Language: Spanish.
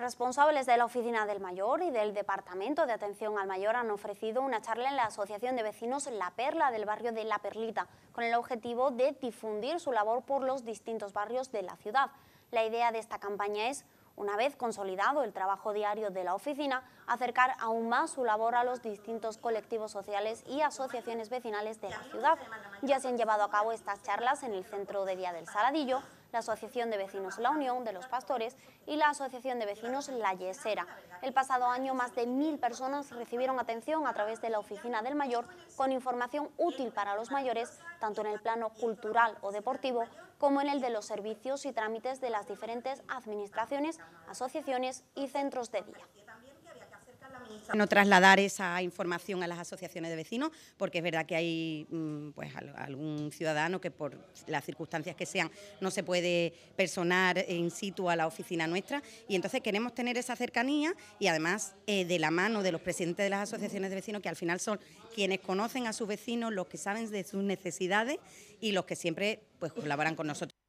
Responsables de la Oficina del Mayor y del Departamento de Atención al Mayor han ofrecido una charla en la Asociación de Vecinos La Perla del barrio de La Perlita, con el objetivo de difundir su labor por los distintos barrios de la ciudad. La idea de esta campaña es una vez consolidado el trabajo diario de la oficina, acercar aún más su labor a los distintos colectivos sociales y asociaciones vecinales de la ciudad. Ya se han llevado a cabo estas charlas en el Centro de Día del Saladillo, la Asociación de Vecinos La Unión de los Pastores y la Asociación de Vecinos La Yesera. El pasado año más de mil personas recibieron atención a través de la Oficina del Mayor con información útil para los mayores, tanto en el plano cultural o deportivo como en el de los servicios y trámites de las diferentes administraciones, asociaciones y centros de día no trasladar esa información a las asociaciones de vecinos, porque es verdad que hay mm, pues, algún ciudadano que por las circunstancias que sean no se puede personar in situ a la oficina nuestra y entonces queremos tener esa cercanía y además eh, de la mano de los presidentes de las asociaciones de vecinos que al final son quienes conocen a sus vecinos, los que saben de sus necesidades y los que siempre pues, colaboran con nosotros.